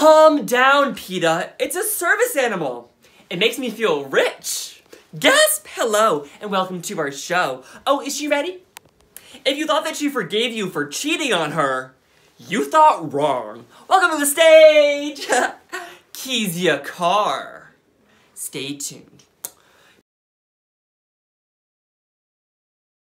Calm down, PETA. It's a service animal. It makes me feel rich. Gasp! Hello, and welcome to our show. Oh, is she ready? If you thought that she forgave you for cheating on her, you thought wrong. Welcome to the stage, Kezia Carr. Stay tuned.